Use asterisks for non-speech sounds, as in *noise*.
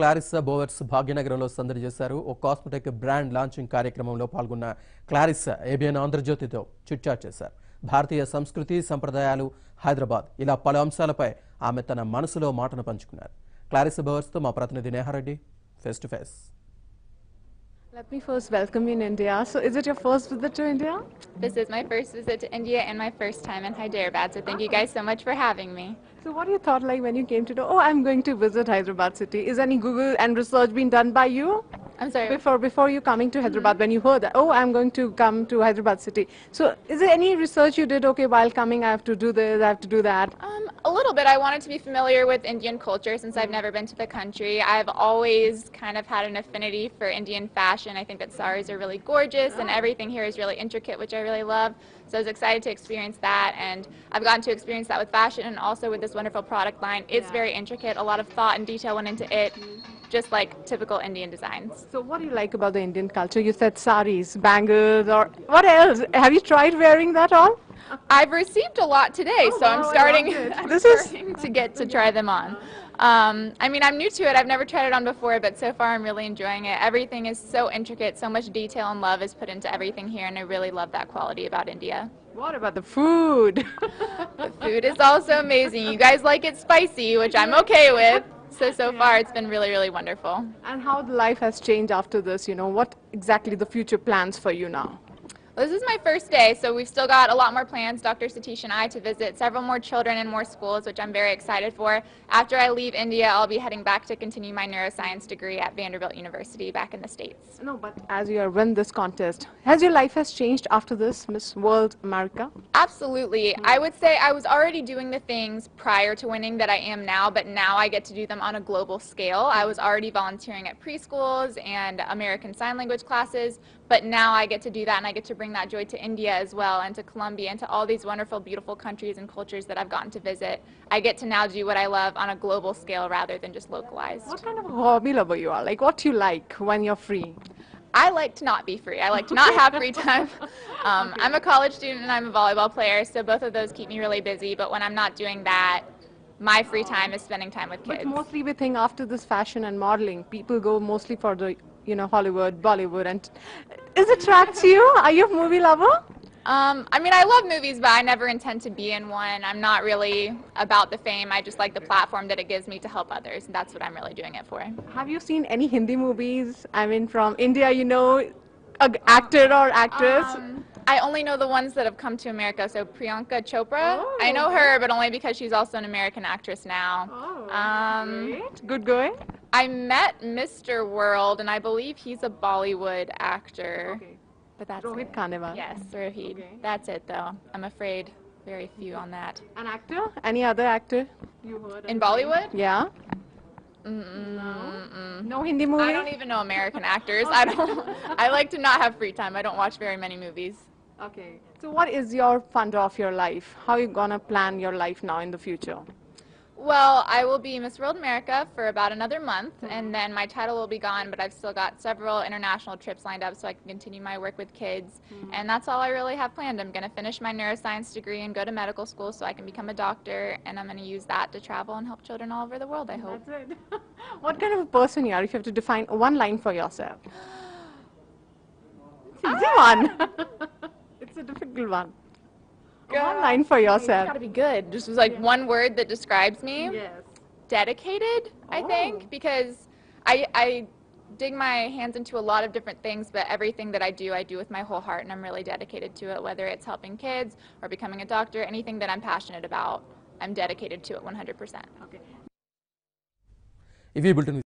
క్లారిస్సా బోవర్స్ భాగ్యనగరంలో సందడి చేశారు. ఓ కాస్మెటిక్ బ్రాండ్ లాంచింగ్ కార్యక్రమంలో పాల్గొన్న క్లారిస్సా ఏబిఎన్ ఆంధ్రజ్యోతితో చిట్చాట్ చేశారు. భారతీయ సంస్కృతి సంప్రదాయాలు హైదరాబాద్ ఇలా పలు అంశాలపై ఆమె తన మనసులో మాటను పంచుకున్నారు. క్లారిస్సా బోవర్స్తో మా ప్రతినిధి Neha Reddy face to face. Let me first welcome you in India. So, is it your first visit to India? This is my first visit to India and my first time in Hyderabad, so thank you guys so much for having me. So, what you thought like when you came to know? Oh, I'm going to visit Hyderabad city. Is any Google and research been done by you I'm sorry. before before you coming to Hyderabad? When you heard that, oh, I'm going to come to Hyderabad city. So, is there any research you did? Okay, while coming, I have to do this, I have to do that. Um, a little bit. I wanted to be familiar with Indian culture since I've mm-hmm. never been to the country. I've always kind of had an affinity for Indian fashion. I think that saris are really gorgeous and oh. everything here is really intricate, which I really love. So I was excited to experience that, and I've gotten to experience that with fashion and also with this wonderful product line. It's Yeah. very intricate. A lot of thought and detail went into it, mm-hmm. just like typical Indian designs. So, what do you like about the Indian culture? You said saris, bangles, or what else? Have you tried wearing that all? *laughs* I've received a lot today, Oh, so I'm starting. *laughs* I'm This is- to get to try them on. Um, I mean, I'm new to it. I've never tried it on before, but so far I'm really enjoying it. Everything is so intricate. So much detail and love is put into everything here, and I really love that quality about India. What about the food? *laughs* The food is also amazing. You guys like it spicy, which I'm okay with. So so far it's been really really wonderful. and how the life has changed after this? You know, what exactly the future plans for you now? Well, this is my first day, so we've still got a lot more plans, Dr. Satish and I, to visit several more children and more schools, which I'm very excited for. After I leave India, I'll be heading back to continue my neuroscience degree at Vanderbilt University back in the States. No, but as you are win this contest, has your life has changed after this Miss World America? Absolutely. I would say I was already doing the things prior to winning that I am now, but now I get to do them on a global scale. I was already volunteering at preschools and American Sign Language classes, but now I get to do that and I get to bring that joy to India as well and to Colombia and to all these wonderful, beautiful countries and cultures that I've gotten to visit. I get to now do what I love on a global scale rather than just localized. What kind of a hobby lover you are? Like what you like when you're free? I like to not be free. I like to not have free time. *laughs* Um, I'm a college student and I'm a volleyball player, so both of those keep me really busy. But when I'm not doing that, my free time is spending time with kids. But mostly we think after this fashion and modeling, people go mostly for the you know Hollywood, Bollywood, and is it attracts you? Are you a movie lover? Um, I mean, I love movies, but I never intend to be in one. I'm not really about the fame. I just like the platform that it gives me to help others, and that's what I'm really doing it for. Have you seen any Hindi movies? I mean, from India, you know, actor or actress. Um, I only know the ones that have come to America. So Priyanka Chopra, Oh, I know her, but only because she's also an American actress now. um, great. Good going. I met Mr. World, and I believe he's a Bollywood actor. Okay. But that's Rohit it. Khandelwal. Yes, Rohit. Okay. That's it, though. I'm afraid very few on that. An actor? Any other actor? You heard In Bollywood? Yeah. Mm-mm. No Hindi movie. I don't even know American actors. *laughs* I don't. I like to not have free time. I don't watch very many movies. Okay. So, what is your fund of your life? How are you gonna plan your life now in the future? Well, I will be Miss World America for about another month, mm-hmm. and then my title will be gone, but I've still got several international trips lined up so I can continue my work with kids. Mm-hmm. And that's all I really have planned. I'm going to finish my neuroscience degree and go to medical school so I can become a doctor, and I'm going to use that to travel and help children all over the world, I hope. That's it. *laughs* what kind of a person you are? If you have to define one line for yourself. *gasps* It's easy one. *laughs* it's a difficult one. Go online for yourself. It's got to be good. Just was like yeah. one word that describes me. Yes. Dedicated, I oh. think, because I, I dig my hands into a lot of different things, but everything that I do, I do with my whole heart, and I'm really dedicated to it, whether it's helping kids or becoming a doctor, anything that I'm passionate about, I'm dedicated to it 100%. Okay. If you built